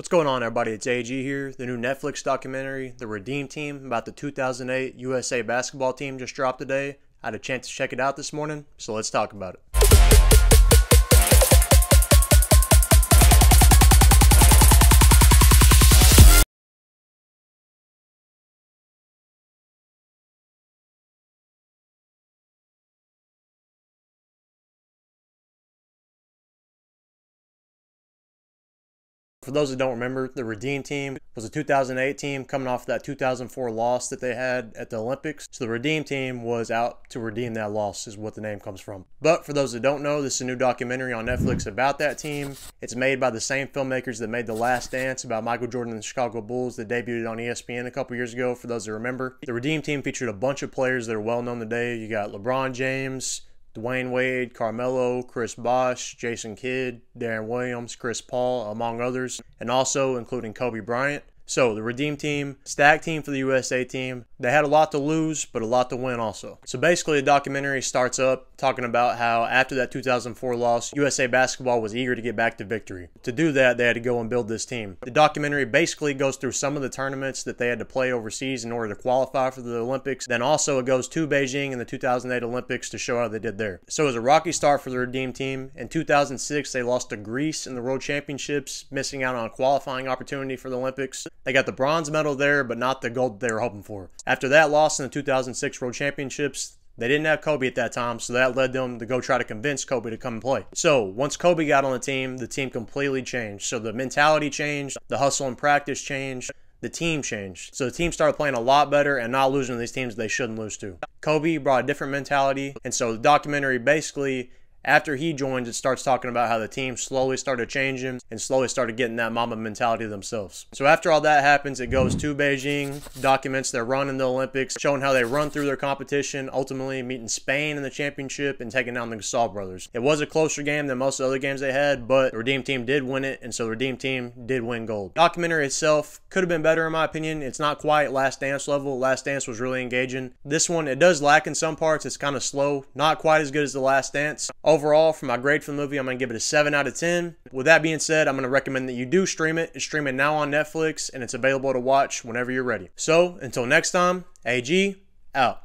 What's going on, everybody? It's AG here. The new Netflix documentary, The Redeem Team, about the 2008 USA basketball team, just dropped today. I had a chance to check it out this morning, so let's talk about it. For those that don't remember, the Redeem team was a 2008 team coming off that 2004 loss that they had at the Olympics. So the Redeem team was out to redeem that loss, is what the name comes from. But for those that don't know, this is a new documentary on Netflix about that team. It's made by the same filmmakers that made The Last Dance about Michael Jordan and the Chicago Bulls that debuted on ESPN a couple years ago, for those that remember. The Redeem team featured a bunch of players that are well known today. You got LeBron James, Dwyane Wade, Carmelo, Chris Bosh, Jason Kidd, Deron Williams, Chris Paul, among others, and also including Kobe Bryant. So the Redeem team, stack team for the USA team, they had a lot to lose, but a lot to win also. So basically, the documentary starts up talking about how after that 2004 loss, USA basketball was eager to get back to victory. To do that, they had to go and build this team. The documentary basically goes through some of the tournaments that they had to play overseas in order to qualify for the Olympics. Then also it goes to Beijing in the 2008 Olympics to show how they did there. So it was a rocky start for the Redeem team. In 2006, they lost to Greece in the World Championships, missing out on a qualifying opportunity for the Olympics. They got the bronze medal there, but not the gold they were hoping for. After that loss in the 2006 World Championships, they didn't have Kobe at that time, so that led them to go try to convince Kobe to come and play. So once Kobe got on the team, the team completely changed. So the mentality changed, the hustle and practice changed, the team changed. So the team started playing a lot better and not losing to these teams they shouldn't lose to. Kobe brought a different mentality, and so the documentary basically after he joins, it starts talking about how the team slowly started changing and slowly started getting that Mamba mentality themselves. So after all that happens, it goes to Beijing, documents their run in the Olympics, showing how they run through their competition, ultimately meeting Spain in the championship and taking down the Gasol brothers. It was a closer game than most of the other games they had, but the Redeem team did win it, and so the Redeem team did win gold. Documentary itself could have been better in my opinion. It's not quite Last Dance level. Last Dance was really engaging. This one, it does lack in some parts. It's kind of slow, not quite as good as the Last Dance. Overall, for my grade for the movie, I'm going to give it a 7 out of 10. With that being said, I'm going to recommend that you do stream it. It's streaming now on Netflix, and it's available to watch whenever you're ready. So, until next time, AG, out.